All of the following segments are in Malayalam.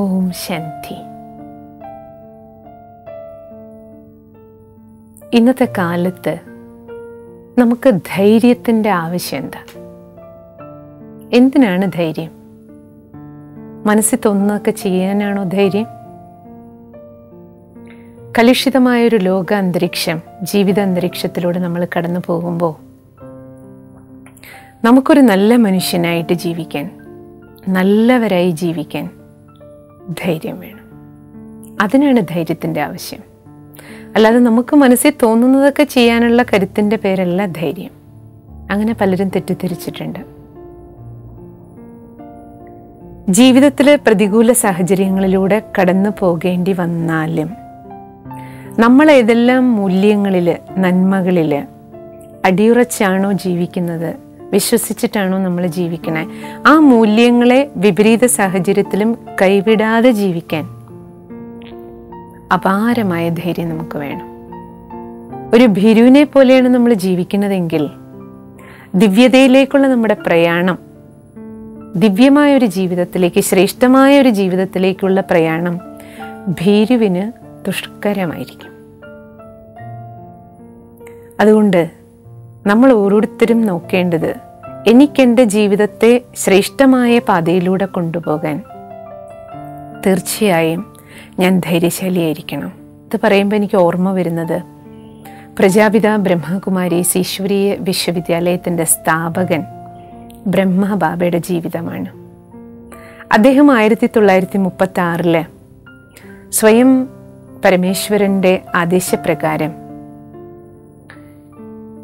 ഓം ശാന്തി. ഇന്നത്തെ കാലത്ത് നമുക്ക് ധൈര്യത്തിന്റെ ആവശ്യം എന്താ? എന്തിനാണ് ധൈര്യം? മനസ്സിൽ തോന്നുന്നതൊക്കെ ചെയ്യാനാണോ ധൈര്യം? കലുഷിതമായൊരു ലോക അന്തരീക്ഷം ജീവിത അന്തരീക്ഷത്തിലൂടെ നമ്മൾ കടന്നു പോകുമ്പോൾ നമുക്കൊരു നല്ല മനുഷ്യനായിട്ട് ജീവിക്കാൻ നല്ലവരായി ജീവിക്കാൻ ധൈര്യം വേണം. അതിനാണ് ധൈര്യത്തിന്റെ ആവശ്യം. അല്ലാതെ നമുക്ക് മനസ്സിൽ തോന്നുന്നതൊക്കെ ചെയ്യാനുള്ള കരുത്തിന്റെ പേരല്ല ധൈര്യം. അങ്ങനെ പലരും തെറ്റിദ്ധരിച്ചിട്ടുണ്ട്. ജീവിതത്തിലെ പ്രതികൂല സാഹചര്യങ്ങളിലൂടെ കടന്നു പോകേണ്ടി വന്നാലും നമ്മൾ ഏതെല്ലാം മൂല്യങ്ങളിൽ നന്മകളിൽ അടിയുറച്ചാണോ ജീവിക്കുന്നത്? വിശ്വസിച്ചിട്ടാണോ നമ്മൾ ജീവിക്കണേ? ആ മൂല്യങ്ങളെ വിപരീത സാഹചര്യത്തിലും കൈവിടാതെ ജീവിക്കാൻ അപാരമായ ധൈര്യം നമുക്ക് വേണം. ഒരു ഭീരുവിനെ പോലെയാണ് നമ്മൾ ജീവിക്കുന്നതെങ്കിൽ ദിവ്യതയിലേക്കുള്ള നമ്മുടെ പ്രയാണം ദിവ്യമായ ഒരു ജീവിതത്തിലേക്ക് ശ്രേഷ്ഠമായ ഒരു ജീവിതത്തിലേക്കുള്ള പ്രയാണം ഭീരുവിന് ദുഷ്കരമായിരിക്കും. അതുകൊണ്ട് നമ്മൾ ഓരോരുത്തരും നോക്കേണ്ടത് എനിക്കെന്റെ ജീവിതത്തെ ശ്രേഷ്ഠമായ പാതയിലൂടെ കൊണ്ടുപോകാൻ. തീർച്ചയായും ഞാൻ ധൈര്യശാലിയായിരിക്കണം. ഇത് പറയുമ്പോൾ എനിക്ക് ഓർമ്മ വരുന്നത് പ്രജാപിത ബ്രഹ്മകുമാരി ഈശ്വരീയ വിശ്വവിദ്യാലയത്തിന്റെ സ്ഥാപകൻ ബ്രഹ്മബാബയുടെ ജീവിതമാണ്. അദ്ദേഹം ആയിരത്തി തൊള്ളായിരത്തി മുപ്പത്തി ആറിൽ സ്വയം പരമേശ്വരന്റെ ആദേശപ്രകാരം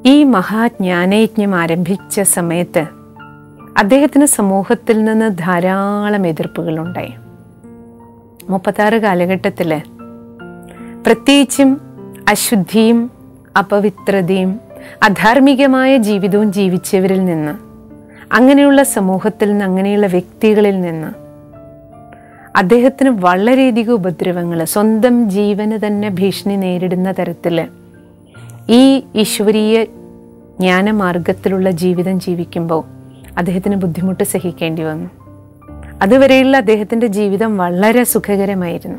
ഈ മഹാജ്ഞാനയജ്ഞം ആരംഭിച്ച സമയത്ത് അദ്ദേഹത്തിന് സമൂഹത്തിൽ നിന്ന് ധാരാളം എതിർപ്പുകളുണ്ടായി. മുപ്പത്താറ് കാലഘട്ടത്തിൽ പ്രത്യേകിച്ചും അശുദ്ധിയും അപവിത്രതയും അധാർമികമായ ജീവിതവും ജീവിച്ചവരിൽ നിന്ന് അങ്ങനെയുള്ള സമൂഹത്തിൽ നിന്ന് അങ്ങനെയുള്ള വ്യക്തികളിൽ നിന്ന് അദ്ദേഹത്തിന് വളരെയധികം ഉപദ്രവങ്ങൾ സ്വന്തം ജീവന് തന്നെ ഭീഷണി നേരിടുന്ന തരത്തിൽ ഈ ഈശ്വരീയ ജ്ഞാനമാർഗത്തിലുള്ള ജീവിതം ജീവിക്കുമ്പോൾ അദ്ദേഹത്തിന് ബുദ്ധിമുട്ട് സഹിക്കേണ്ടി വന്നു. അതുവരെയുള്ള അദ്ദേഹത്തിന്റെ ജീവിതം വളരെ സുഖകരമായിരുന്നു.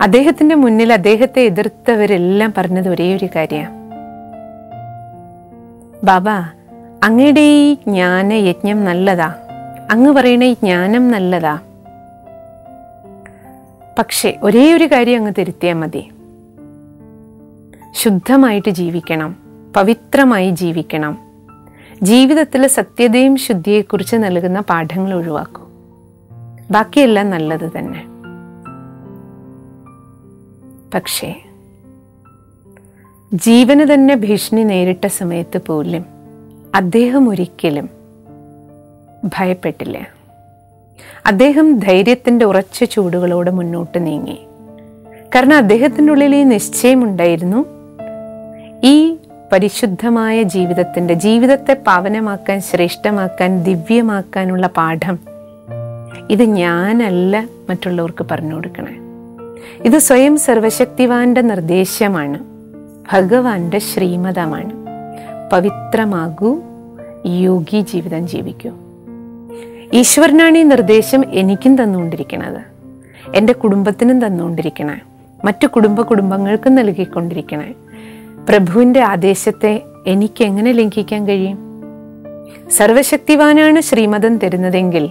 അദ്ദേഹത്തിന്റെ മുന്നിൽ അദ്ദേഹത്തെ എതിർത്തവരെല്ലാം പറഞ്ഞത് ഒരേ ഒരു കാര്യമാണ് ബാബ അങ്ങയുടെ ഈ ജ്ഞാന യജ്ഞം നല്ലതാ. അങ്ങ് പറയണ ഈ ജ്ഞാനം നല്ലതാ. പക്ഷേ ഒരേ ഒരു കാര്യം അങ്ങ് തിരുത്തിയാൽ മതി. ശുദ്ധമായിട്ട് ജീവിക്കണം. പവിത്രമായി ജീവിക്കണം. ജീവിതത്തിലെ സത്യതയും ശുദ്ധിയെക്കുറിച്ച് നൽകുന്ന പാഠങ്ങൾ ഒഴിവാക്കൂ. ബാക്കിയെല്ലാം നല്ലത് തന്നെ. പക്ഷേ ജീവന് തന്നെ ഭീഷണി നേരിട്ട സമയത്ത് പോലും അദ്ദേഹം ഒരിക്കലും ഭയപ്പെട്ടില്ല. അദ്ദേഹം ധൈര്യത്തിന്റെ ഉറച്ച ചൂടുകളോട് മുന്നോട്ട് നീങ്ങി. കാരണം അദ്ദേഹത്തിന്റെ ഉള്ളിൽ ഈ നിശ്ചയമുണ്ടായിരുന്നു ഈ പരിശുദ്ധമായ ജീവിതത്തിന്റെ ജീവിതത്തെ പാവനമാക്കാൻ ശ്രേഷ്ഠമാക്കാൻ ദിവ്യമാക്കാനുള്ള പാഠം ഇത് ഞാനല്ല മറ്റുള്ളവർക്ക് പറഞ്ഞു കൊടുക്കണേ. ഇത് സ്വയം സർവശക്തിവാന്റെ നിർദ്ദേശമാണ്. ഭഗവാന്റെ ശ്രീമതമാണ്. പവിത്രമാകൂ യോഗി ജീവിതം ജീവിക്കൂ. ഈശ്വരനാണ് ഈ നിർദ്ദേശം എനിക്കും തന്നുകൊണ്ടിരിക്കുന്നത് എന്റെ കുടുംബത്തിനും തന്നുകൊണ്ടിരിക്കണേ. മറ്റു കുടുംബ കുടുംബങ്ങൾക്കും നൽകിക്കൊണ്ടിരിക്കണേ. പ്രഭുവിന്റെ ആദേശത്തെ എനിക്ക് എങ്ങനെ ലംഘിക്കാൻ കഴിയും? സർവശക്തിവാനാണ് ശ്രീമതം തരുന്നതെങ്കിൽ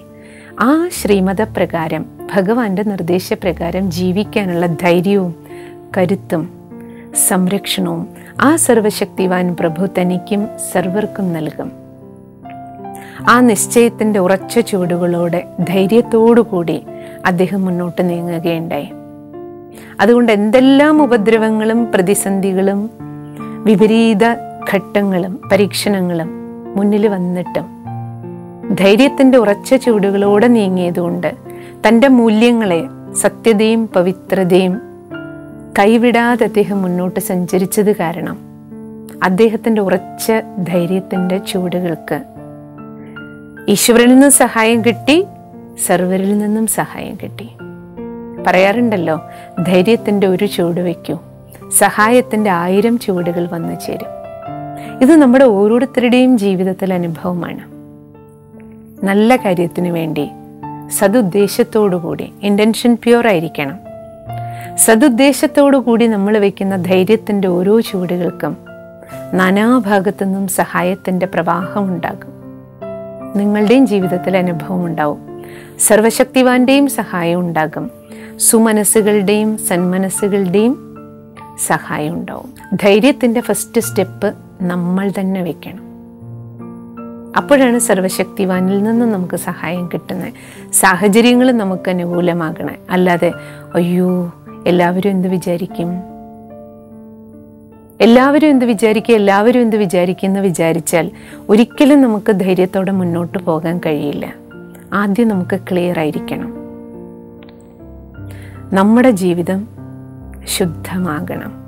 ആ ശ്രീമതപ്രകാരം ഭഗവാന്റെ നിർദ്ദേശപ്രകാരം ജീവിക്കാനുള്ള ധൈര്യവും കരുത്തും സംരക്ഷണവും ആ സർവശക്തിവാൻ പ്രഭു തനിക്കും സർവർക്കും നൽകും. ആ നിശ്ചയത്തിന്റെ ഉറച്ച ചുവടുകളോടെ ധൈര്യത്തോടുകൂടി അദ്ദേഹം മുന്നോട്ട് നീങ്ങുകയുണ്ടായി. അതുകൊണ്ട് എന്തെല്ലാം ഉപദ്രവങ്ങളും പ്രതിസന്ധികളും വിപരീത ഘട്ടങ്ങളും പരീക്ഷണങ്ങളും മുന്നിൽ വന്നിട്ടും ധൈര്യത്തിന്റെ ഉറച്ച ചുവടുകളോടെ നീങ്ങിയതുകൊണ്ട് തന്റെ മൂല്യങ്ങളെ സത്യതയും പവിത്രതയും കൈവിടാതെ അദ്ദേഹം മുന്നോട്ട് സഞ്ചരിച്ചത് കാരണം അദ്ദേഹത്തിന്റെ ഉറച്ച ധൈര്യത്തിന്റെ ചുവടുകൾക്ക് ഈശ്വരനിൽ നിന്നും സഹായം കിട്ടി സർവരിൽ നിന്നും സഹായം കിട്ടി. പറയാറുണ്ടല്ലോ ധൈര്യത്തിന്റെ ഒരു ചൂട് വയ്ക്കൂ. സഹായത്തിന്റെ ആയിരം ചുവടുകൾ വന്നു ചേരും. ഇത് നമ്മുടെ ഓരോരുത്തരുടെയും ജീവിതത്തിൽ അനുഭവമാണ്. നല്ല കാര്യത്തിനു വേണ്ടി സതുദ്ദേശത്തോടു കൂടി ഇന്റൻഷൻ പ്യുവർ ആയിരിക്കണം. സതുദ്ദേശത്തോടു കൂടി നമ്മൾ വയ്ക്കുന്ന ധൈര്യത്തിന്റെ ഓരോ ചുവടുകൾക്കും നാനാഭാഗത്തു നിന്നും സഹായത്തിന്റെ പ്രവാഹം ഉണ്ടാകും. നിങ്ങളുടെയും ജീവിതത്തിൽ അനുഭവം ഉണ്ടാവും. സർവശക്തിവാന്റെയും സഹായം ഉണ്ടാകും. സുമനസ്സുകളുടെയും സന്മനസ്സുകളുടെയും സഹായം ഉണ്ടാവും ധൈര്യത്തിന്റെ ഫസ്റ്റ് സ്റ്റെപ്പ് നമ്മൾ തന്നെ വെക്കണം. അപ്പോഴാണ് സർവശക്തിവാനിൽ നിന്ന് നമുക്ക് സഹായം കിട്ടുന്നത്. സാഹചര്യങ്ങൾ നമുക്ക് അനുകൂലമാകണേ. അല്ലാതെ അയ്യോ എല്ലാവരും എന്ത് വിചാരിക്കും? എല്ലാവരും എന്ത് വിചാരിക്കും? എല്ലാവരും എന്ത് വിചാരിക്കും എന്ന് വിചാരിച്ചാൽ ഒരിക്കലും നമുക്ക് ധൈര്യത്തോടെ മുന്നോട്ട് പോകാൻ കഴിയില്ല. ആദ്യം നമുക്ക് ക്ലിയർ ആയിരിക്കണം. നമ്മുടെ ജീവിതം ശുദ്ധമാകണം.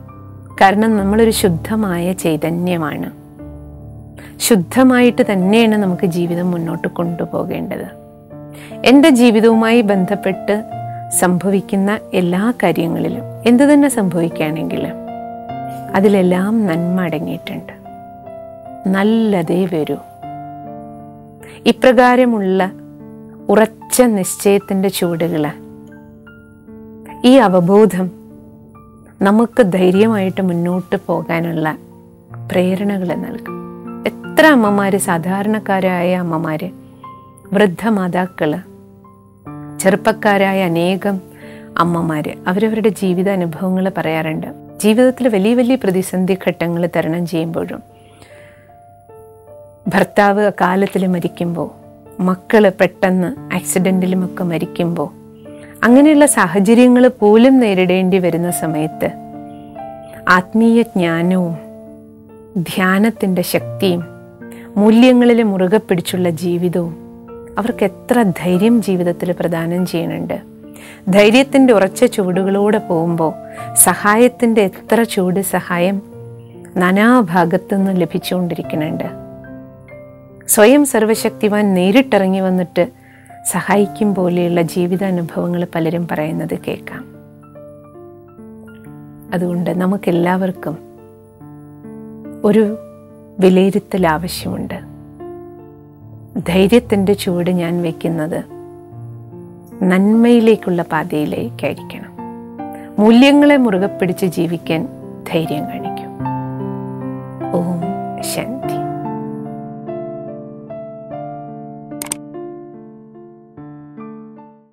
കാരണം നമ്മളൊരു ശുദ്ധമായ ചൈതന്യമാണ്. ശുദ്ധമായിട്ട് തന്നെയാണ് നമുക്ക് ജീവിതം മുന്നോട്ട് കൊണ്ടുപോകേണ്ടത്. എന്റെ ജീവിതവുമായി ബന്ധപ്പെട്ട് സംഭവിക്കുന്ന എല്ലാ കാര്യങ്ങളിലും എന്തു തന്നെ സംഭവിക്കുകയാണെങ്കിലും അതിലെല്ലാം നന്മ അടങ്ങിയിട്ടുണ്ട്. നല്ലതേ വരൂ. ഇപ്രകാരമുള്ള ഉറച്ച നിശ്ചയത്തിന്റെ ചൂടുകൾ ഈ അവബോധം നമുക്ക് ധൈര്യമായിട്ട് മുന്നോട്ട് പോകാനുള്ള പ്രേരണകൾ നൽകും. എത്ര അമ്മമാർ സാധാരണക്കാരായ അമ്മമാർ വൃദ്ധമാതാക്കൾ ചെറുപ്പക്കാരായ അനേകം അമ്മമാർ അവരവരുടെ ജീവിത അനുഭവങ്ങൾ പറയാറുണ്ട്. ജീവിതത്തിൽ വലിയ വലിയ പ്രതിസന്ധി ഘട്ടങ്ങൾ തരണം ചെയ്യുമ്പോഴും ഭർത്താവ് കാലത്തിൽ മരിക്കുമ്പോൾ മക്കൾ പെട്ടെന്ന് ആക്സിഡന്റിലുമൊക്കെ മരിക്കുമ്പോൾ അങ്ങനെയുള്ള സാഹചര്യങ്ങൾ പോലും നേരിടേണ്ടി വരുന്ന സമയത്ത് ആത്മീയ ജ്ഞാനവും ധ്യാനത്തിന്റെ ശക്തിയും മൂല്യങ്ങളിൽ മുറുകെ പിടിച്ചുള്ള ജീവിതവും അവർക്ക് എത്ര ധൈര്യം ജീവിതത്തിൽ പ്രദാനം ചെയ്യുന്നുണ്ട്. ധൈര്യത്തിന്റെ ഉറച്ച ചുവടുകളോടെ പോകുമ്പോൾ സഹായത്തിന്റെ എത്ര ചൂട് സഹായം നാനാഭാഗത്തു നിന്ന് ലഭിച്ചുകൊണ്ടിരിക്കുന്നുണ്ട്. സ്വയം സർവശക്തിവാൻ നേരിട്ടിറങ്ങി വന്നിട്ട് സഹായിക്കും പോലെയുള്ള ജീവിതാനുഭവങ്ങൾ പലരും പറയുന്നത് കേൾക്കാം. അതുകൊണ്ട് നമുക്കെല്ലാവർക്കും ഒരു വിലയിരുത്തൽ ആവശ്യമുണ്ട്. ധൈര്യത്തിന്റെ ചുവട് ഞാൻ വയ്ക്കുന്നത് നന്മയിലേക്കുള്ള പാതയിലേക്കായിരിക്കണം. മൂല്യങ്ങളെ മുറുകെ പിടിച്ച് ജീവിക്കാൻ ധൈര്യം കാണിക്കും. ഓം ശാന്തി